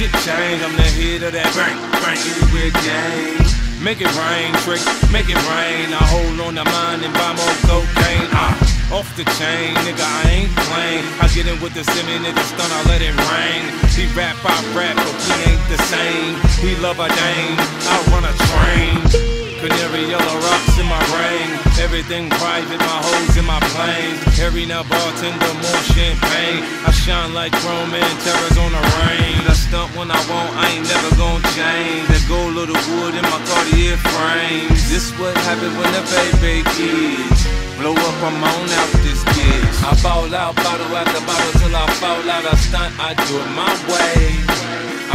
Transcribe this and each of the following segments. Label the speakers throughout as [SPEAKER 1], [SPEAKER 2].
[SPEAKER 1] shit change. I'm the head of that bank, bank anywhere gang. Make it rain, trick, make it rain. I hold on to mine and buy more cocaine. Uh, off the chain, nigga, I ain't playing. I get in with the semi nigga stun, I let it rain. He rap, I rap, but we ain't the same. He love a dame, I run a train. Canary yellow rocks in my brain. Everything private, my hoes in my plane. Harry now bartender, more champagne. I shine like chrome and terrors on the rain. I stunt when I want, I ain't never gonna change. That gold little wood in my Cartier frames. This what happens when the baby kids. Blow up, I'm on out this bitch. I fall out, bottle after bottle till I fall out. I stunt, I do it my way.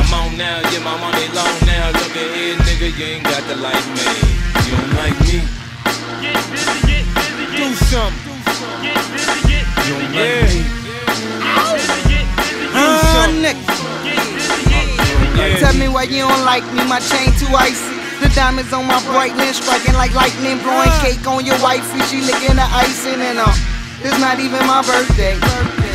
[SPEAKER 1] I'm on now, yeah, my money long now. Look at here, nigga, you ain't got to like me. Me
[SPEAKER 2] why you don't like me, my chain too icy. The diamonds on my bright lens striking like lightning, blowing cake on your wifey. She licking the icing and uh, it's not even my birthday.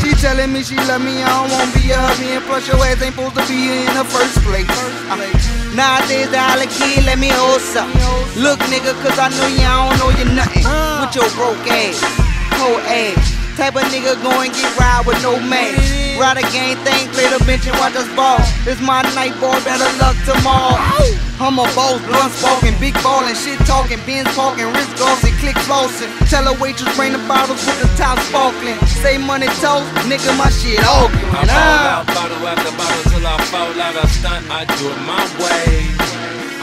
[SPEAKER 2] She telling me she love me, I don't want to be a hubby, and plus your ass ain't supposed to be here in the first place. Uh, nowadays the holla kid, let me hold some. Look, nigga, cause I know you, I don't know you nothing. With your broke ass, whole ass. Type of nigga go and get ride with no man. Ride a game thing, play the bench and watch us ball. It's my night, boy, better luck tomorrow. I'm a boss, blunt spoken, big ballin', shit talking, bins talking, wrist glossing, click flossing. Tell a waitress bring the bottles with the top sparkling. Say money toast, nigga, my shit arguing.
[SPEAKER 1] I ball
[SPEAKER 2] Ah.
[SPEAKER 1] out, bottle after bottle till I fall out. I stunt, I do it my way.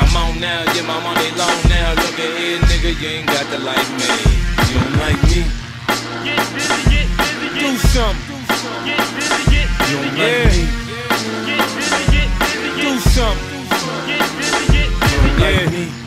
[SPEAKER 1] I'm on now, yeah, my money long now. Look at here, nigga, you ain't got to like me. You don't like me?
[SPEAKER 3] Get busy, get busy, get do
[SPEAKER 1] something.
[SPEAKER 3] Get busy, get busy,
[SPEAKER 1] you don't yeah. like me.
[SPEAKER 3] Get busy,
[SPEAKER 1] get busy,
[SPEAKER 3] get do something. Get busy, get busy, get yeah.
[SPEAKER 1] like me.